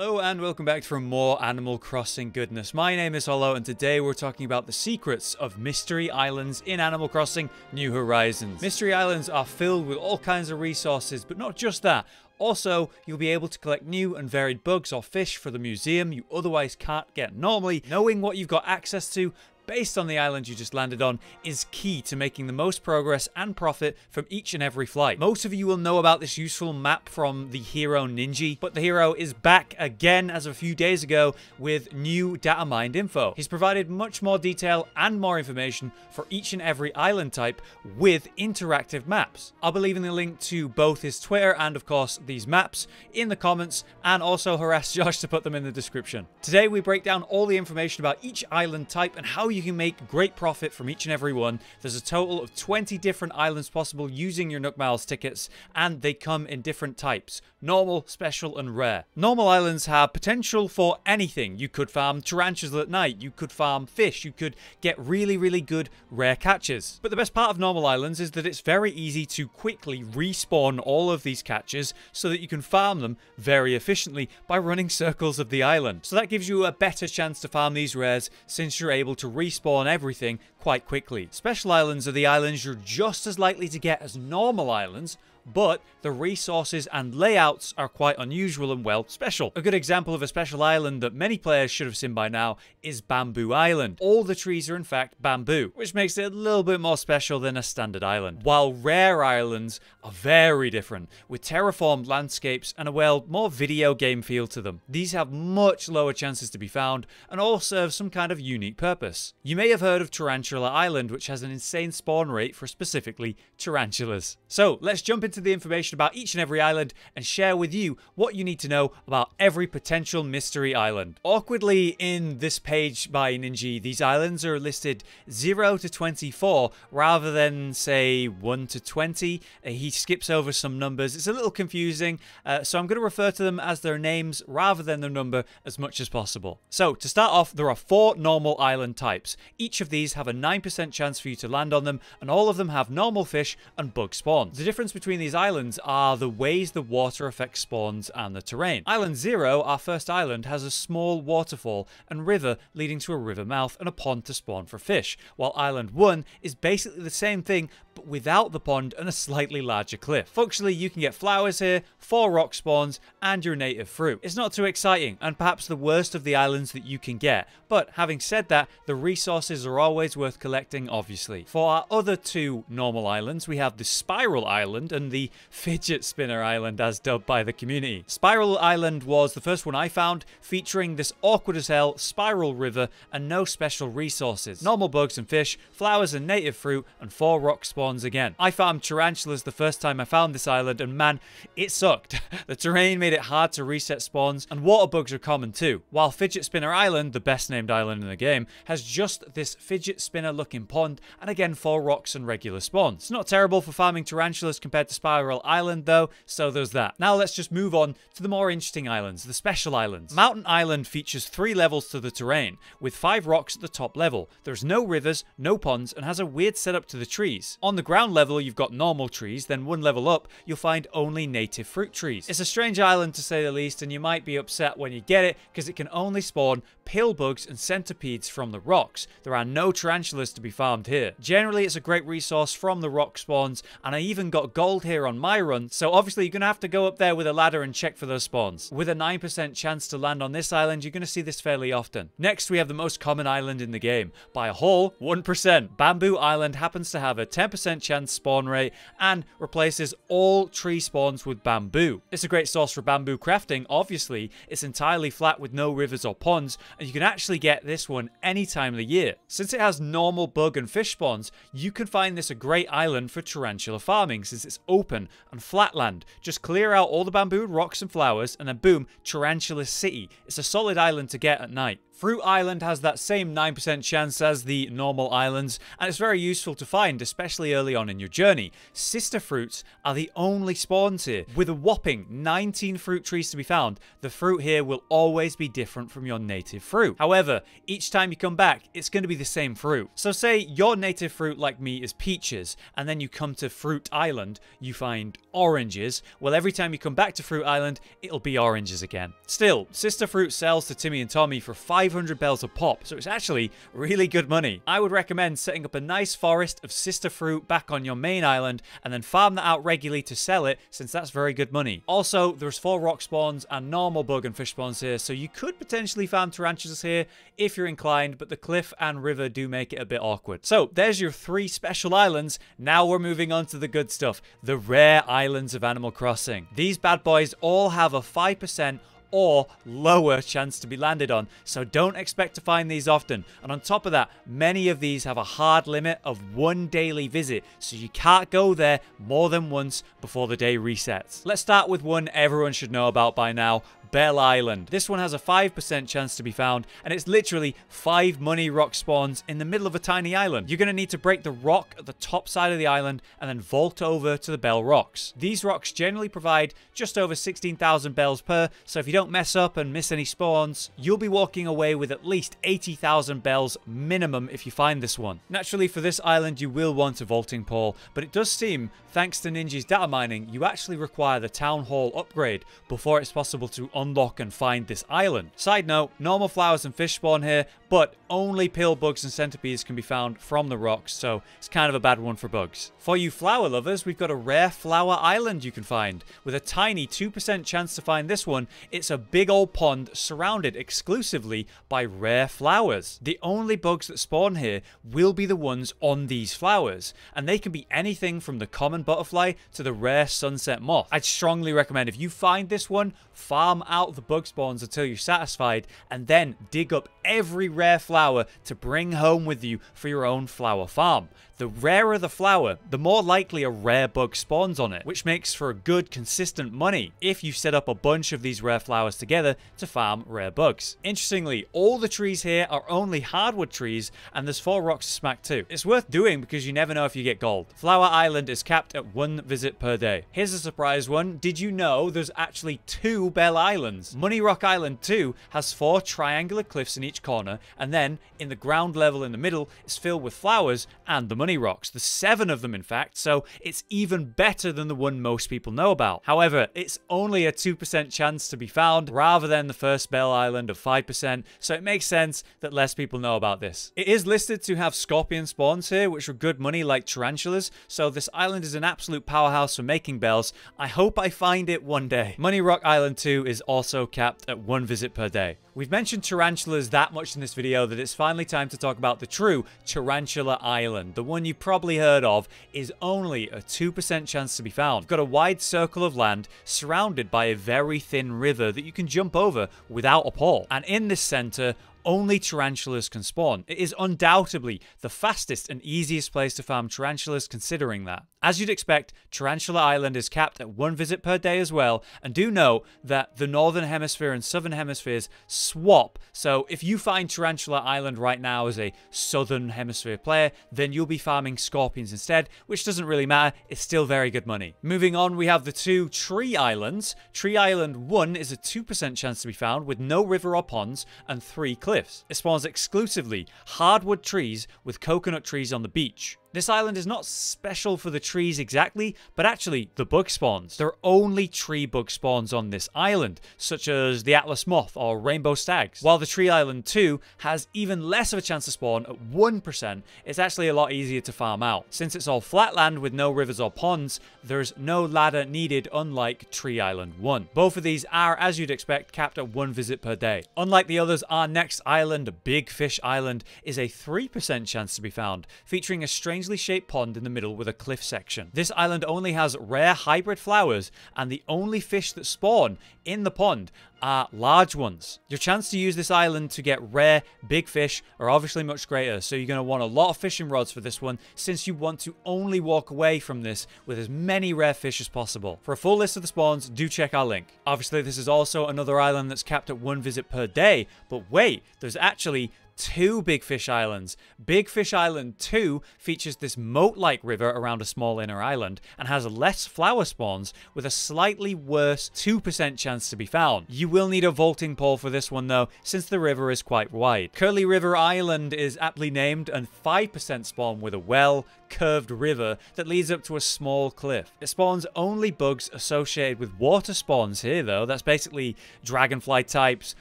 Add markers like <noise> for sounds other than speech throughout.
Hello and welcome back for more Animal Crossing goodness. My name is Hollow and today we're talking about the secrets of Mystery Islands in Animal Crossing New Horizons. Mystery Islands are filled with all kinds of resources, but not just that. Also, you'll be able to collect new and varied bugs or fish for the museum you otherwise can't get normally. Knowing what you've got access to based on the island you just landed on is key to making the most progress and profit from each and every flight. Most of you will know about this useful map from the hero Ninji, but the hero is back again as of a few days ago with new data mined info. He's provided much more detail and more information for each and every island type with interactive maps. I'll be leaving the link to both his Twitter and of course these maps in the comments and also harass <laughs> Josh to put them in the description. Today we break down all the information about each island type and how you you can make great profit from each and every one. There's a total of 20 different islands possible using your Nook Miles tickets, and they come in different types. Normal, special, and rare. Normal islands have potential for anything. You could farm tarantulas at night, you could farm fish, you could get really, really good rare catches. But the best part of normal islands is that it's very easy to quickly respawn all of these catches so that you can farm them very efficiently by running <laughs> circles of the island. So that gives you a better chance to farm these rares since you're able to respawn everything quite quickly. Special islands are the islands you're just as likely to get as normal islands, but the resources and layouts are quite unusual and well special. A good example of a special island that many players should have seen by now is Bamboo Island. All the trees are in fact bamboo, which makes it a little bit more special than a standard island. While rare islands are very different, with terraformed landscapes and a well, more video game feel to them. These have much lower chances to be found and all serve some kind of unique purpose. You may have heard of Tarantula Island, which has an insane spawn rate for specifically tarantulas. So let's jump into the information about each and every island and share with you what you need to know about every potential mystery island. Awkwardly, in this page by Ninji, these islands are listed 0 to 24 rather than, say, 1 to 20. Uh, he skips over some numbers. It's a little confusing, uh, so I'm going to refer to them as their names rather than their number as much as possible. So, to start off, there are four normal island types. Each of these have a 9% chance for you to land on them, and all of them have normal fish and bug spawns. The difference between these islands are the ways the water affects spawns and the terrain. Island 0, our first island, has a small waterfall and river leading to a river mouth and a pond to spawn for fish, while Island 1 is basically the same thing without the pond and a slightly larger cliff. Functionally, you can get flowers here, 4 rock spawns, and your native fruit. It's not too exciting, and perhaps the worst of the islands that you can get, but having said that, the resources are always worth collecting, obviously. For our other two normal islands, we have the Spiral Island and the Fidget Spinner Island, as dubbed by the community. Spiral Island was the first one I found, featuring this awkward as hell spiral river and no special resources. Normal bugs and fish, flowers and native fruit, and 4 rock spawns spawns again. I farmed tarantulas the first time I found this island, and man, it sucked. <laughs> the terrain made it hard to reset spawns, and water bugs are common too. While Fidget Spinner Island, the best named island in the game, has just this fidget spinner looking pond, and again four rocks and regular spawns. It's not terrible for farming tarantulas compared to Spiral Island though, so there's that. Now let's just move on to the more interesting islands, the special islands. Mountain Island features three levels to the terrain, with five rocks at the top level. There's no rivers, no ponds, and has a weird setup to the trees. On the ground level, you've got normal trees, then one level up, you'll find only native fruit trees. It's a strange island to say the least, and you might be upset when you get it, because it can only spawn pill bugs and centipedes from the rocks. There are no tarantulas to be farmed here. Generally, it's a great resource from the rock spawns, and I even got gold here on my run, so obviously you're going to have to go up there with a ladder and check for those spawns. With a 9% chance to land on this island, you're going to see this fairly often. Next, we have the most common island in the game. By a whole 1%. Bamboo Island happens to have a 10% chance spawn rate and replaces all tree spawns with bamboo. It's a great source for bamboo crafting, obviously. It's entirely flat with no rivers or ponds, and you can actually get this one any time of the year. Since it has normal bug and fish spawns, you can find this a great island for tarantula farming since it's open and flat land. Just clear out all the bamboo, rocks and flowers, and then boom, Tarantula City. It's a solid island to get at night. Fruit Island has that same 9% chance as the normal islands, and it's very useful to find, especially early on in your journey. Sister fruits are the only spawns here. With a whopping 19 fruit trees to be found, the fruit here will always be different from your native fruit. However, each time you come back, it's going to be the same fruit. So say your native fruit like me is peaches, and then you come to Fruit Island, you find oranges. Well, every time you come back to Fruit Island, it'll be oranges again. Still, Sister Fruit sells to Timmy and Tommy for 500 bells a pop, so it's actually really good money. I would recommend setting up a nice forest of Sister Fruit back on your main island, and then farm that out regularly to sell it, since that's very good money. Also, there's four rock spawns and normal bug and fish spawns here, so you could potentially farm tarantulas here if you're inclined, but the cliff and river do make it a bit awkward. So, there's your three special islands. Now we're moving on to the good stuff, the rare islands of Animal Crossing. These bad boys all have a 5% or lower chance to be landed on, so don't expect to find these often. And on top of that, many of these have a hard limit of one daily visit, so you can't go there more than once before the day resets. Let's start with one everyone should know about by now, Bell Island. This one has a 5% chance to be found, and it's literally 5 money rock spawns in the middle of a tiny island. You're going to need to break the rock at the top side of the island and then vault over to the Bell Rocks. These rocks generally provide just over 16,000 bells per, so if you don't mess up and miss any spawns, you'll be walking away with at least 80,000 bells minimum if you find this one. Naturally, for this island, you will want a vaulting pole, but it does seem, thanks to Ninji's data mining, you actually require the Town Hall upgrade before it's possible to unlock and find this island. Side note, normal flowers and fish spawn here, but only pill bugs and centipedes can be found from the rocks, so it's kind of a bad one for bugs. For you flower lovers, we've got a rare flower island you can find. With a tiny 2% chance to find this one, it's a big old pond surrounded exclusively by rare flowers. The only bugs that spawn here will be the ones on these flowers, and they can be anything from the common butterfly to the rare sunset moth. I'd strongly recommend if you find this one, farm out the bug spawns until you're satisfied, and then dig up every rare flower to bring home with you for your own flower farm. The rarer the flower, the more likely a rare bug spawns on it, which makes for a good consistent money if you set up a bunch of these rare flowers together to farm rare bugs. Interestingly, all the trees here are only hardwood trees and there's four rocks to smack too. It's worth doing because you never know if you get gold. Flower Island is capped at one visit per day. Here's a surprise one. Did you know there's actually two Bell Islands? Money Rock Island 2 has four triangular cliffs in each corner and then in the ground level in the middle is filled with flowers and the money rocks. The seven of them, in fact, so it's even better than the one most people know about. However, it's only a 2% chance to be found rather than the first Bell Island of 5%, so it makes sense that less people know about this. It is listed to have scorpion spawns here, which are good money like tarantulas, so this island is an absolute powerhouse for making bells. I hope I find it one day. Money Rock Island 2 is also capped at one visit per day. We've mentioned tarantulas that much in this video that it's finally time to talk about the true Tarantula Island. The one you probably heard of is only a 2% chance to be found. You've got a wide circle of land surrounded by a very thin river that you can jump over without a pole. And in this center, only tarantulas can spawn. It is undoubtedly the fastest and easiest place to farm tarantulas considering that. As you'd expect, Tarantula Island is capped at one visit per day as well, and do know that the Northern Hemisphere and Southern Hemispheres swap, so if you find Tarantula Island right now as a Southern Hemisphere player, then you'll be farming scorpions instead, which doesn't really matter, it's still very good money. Moving on, we have the two Tree Islands. Tree Island 1 is a 2% chance to be found with no river or ponds and 3 cliffs. It spawns exclusively hardwood trees with coconut trees on the beach. This island is not special for the trees exactly, but actually the bug spawns. There are only tree bug spawns on this island, such as the Atlas Moth or Rainbow Stags. While the Tree Island 2 has even less of a chance to spawn at 1%, it's actually a lot easier to farm out. Since it's all flatland with no rivers or ponds, there's no ladder needed unlike Tree Island 1. Both of these are, as you'd expect, capped at one visit per day. Unlike the others, our next island, Big Fish Island, is a 3% chance to be found, featuring a strange strangely shaped pond in the middle with a cliff section. This island only has rare hybrid flowers, and the only fish that spawn in the pond are large ones. Your chance to use this island to get rare, big fish are obviously much greater, so you're going to want a lot of fishing rods for this one since you want to only walk away from this with as many rare fish as possible. For a full list of the spawns, do check our link. Obviously, this is also another island that's capped at one visit per day, but wait, there's actually two Big Fish Islands. Big Fish Island 2 features this moat-like river around a small inner island and has less flower spawns with a slightly worse 2% chance to be found. You will need a vaulting pole for this one though, since the river is quite wide. Curly River Island is aptly named and 5% spawn with a well, curved river that leads up to a small cliff. It spawns only bugs associated with water spawns here though, that's basically dragonfly types,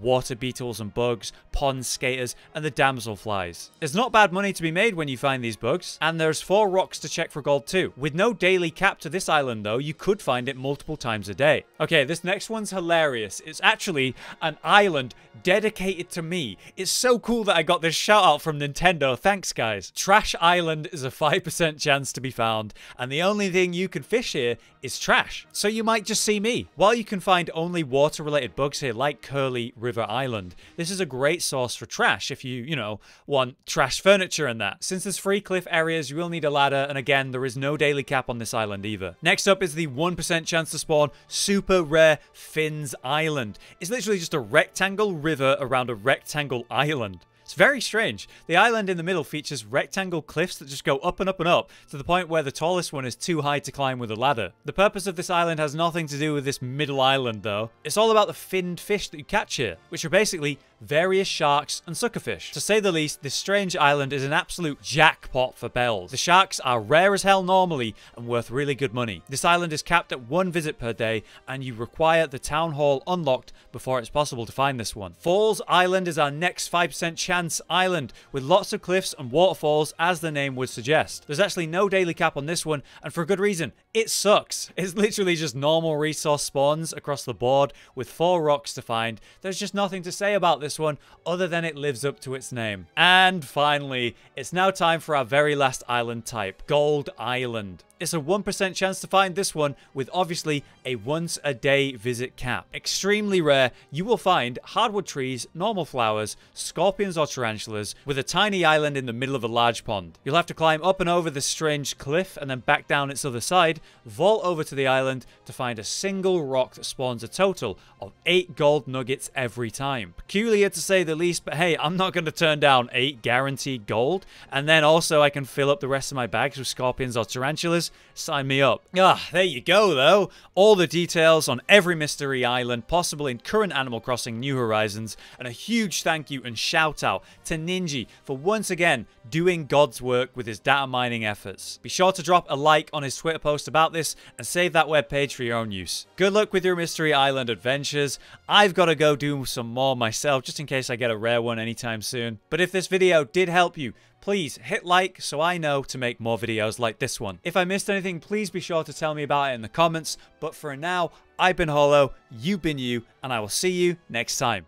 water beetles and bugs, pond skaters, and the damselflies. There's not bad money to be made when you find these bugs, and there's four rocks to check for gold too. With no daily cap to this island though, you could find it multiple times a day. Okay, this next one's hilarious. It's actually an island dedicated to me. It's so cool that I got this shout out from Nintendo. Thanks guys. Trash Island is a 5% chance to be found, and the only thing you can fish here is trash. So you might just see me. While you can find only water related bugs here like Curly River Island, this is a great source for trash if you, you know, want trash furniture and that. Since there's free cliff areas, you will need a ladder, and again, there is no daily cap on this island either. Next up is the 1% chance to spawn super rare Fins Island. It's literally just a rectangle river around a rectangle island. It's very strange. The island in the middle features rectangle cliffs that just go up and up and up to the point where the tallest one is too high to climb with a ladder. The purpose of this island has nothing to do with this middle island though. It's all about the finned fish that you catch here, which are basically various sharks and suckerfish. To say the least, this strange island is an absolute jackpot for bells. The sharks are rare as hell normally and worth really good money. This island is capped at one visit per day and you require the town hall unlocked before it's possible to find this one. Falls Island is our next 5% chance island with lots of cliffs and waterfalls as the name would suggest. There's actually no daily cap on this one and for a good reason. It sucks. <laughs> It's literally just normal resource spawns across the board with four rocks to find. There's just nothing to say about this one other than it lives up to its name. And finally, it's now time for our very last island type, Gold Island. It's a 1% chance to find this one with obviously a once a day visit cap. Extremely rare, you will find hardwood trees, normal flowers, scorpions or tarantulas with a tiny island in the middle of a large pond. You'll have to climb up and over this strange cliff and then back down its other side, vault over to the island to find a single rock that spawns a total of 8 gold nuggets every time. Peculiar to say the least, but hey, I'm not going to turn down 8 guaranteed gold, and then also I can fill up the rest of my bags with scorpions or tarantulas sign me up. Ah, there you go, though. All the details on every mystery island possible in current Animal Crossing New Horizons, and a huge thank you and shout out to Ninji for once again doing God's work with his data mining efforts. Be sure to drop a like on his Twitter post about this and save that webpage for your own use. Good luck with your Mystery Island adventures. I've got to go do some more myself just in case I get a rare one anytime soon. But if this video did help you, please hit like so I know to make more videos like this one. If I missed anything, please be sure to tell me about it in the comments. But for now, I've been Hollow, you've been you, and I will see you next time.